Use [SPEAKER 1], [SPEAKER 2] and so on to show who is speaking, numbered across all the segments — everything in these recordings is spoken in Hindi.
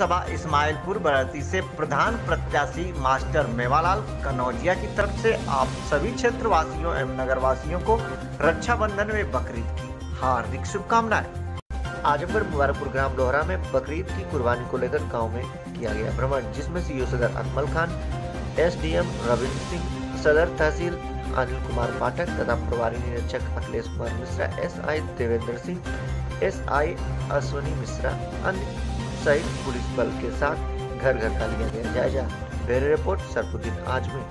[SPEAKER 1] विधानसभा इस्माइलपुर बरती से प्रधान प्रत्याशी मास्टर मेवालाल कनौजिया की तरफ़ से आप सभी क्षेत्रवासियों एवं नगरवासियों को रक्षाबंधन में बकरीद की हार्दिक शुभकामनाएँ। आजमगढ़ मुबारकपुर ग्राम लोहरा में बकरीद की कुर्बानी को लेकर गाँव में किया गया भ्रमण, जिसमें सीओ सदर अकमल खान, एसडीएम रविंद्र सिंह, सदर तहसील अनिल कुमार पाठक तथा प्रभारी निरीक्षक अखिलेश कुमार मिश्रा, एसआई देवेंद्र सिंह, एसआई अश्वनी मिश्रा, अन्य सहित पुलिस बल के साथ घर घर का लिया गया जायजा bureau report Sarfuddin Azmi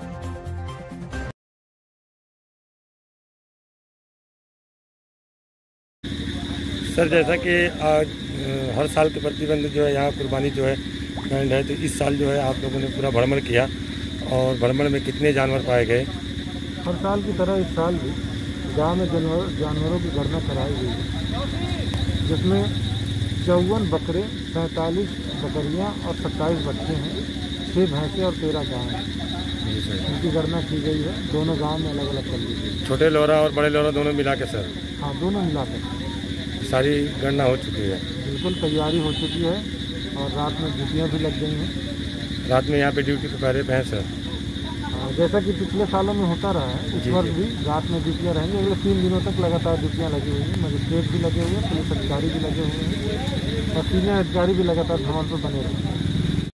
[SPEAKER 2] sir जैसा कि आज हर साल के प्रतिबंध जो है यहाँ कुर्बानी जो है बैंड है तो इस साल जो है आप लोगों ने पूरा भ्रमण किया और भ्रमण में कितने जानवर पाए गए?
[SPEAKER 3] हर साल की तरह इस साल भी गाँव में जानवर जानवरों की गणना कराई गई है जिसमें चौवन बकरे सैंतालीस बकरियाँ और सत्ताईस बच्चे हैं। छः भैंसें और तेरह गाय हैं। इनकी गणना की गई है। दोनों गाँव में अलग अलग कर ली गई
[SPEAKER 2] छोटे लोहरा और बड़े लोहरा दोनों मिला के सर।
[SPEAKER 3] हाँ दोनों मिला के।
[SPEAKER 2] सारी गणना हो चुकी है।
[SPEAKER 3] बिल्कुल तैयारी हो चुकी है और रात में ड्यूटियाँ भी लग गई हैं।
[SPEAKER 2] रात में यहाँ पे ड्यूटी पे पहले पे हैं सर।
[SPEAKER 3] जैसा कि पिछले सालों में होता रहा है इस वर्ष भी रात में ड्यूटियाँ रहेंगी। अगले तीन दिनों तक लगातार ड्यूटियाँ लगी हुई हैं मजिस्ट्रेट भी लगे हुए हैं पुलिस अधिकारी भी लगे हुए हैं और सीनियर अधिकारी भी लगातार भ्रमण पर बने रहेंगे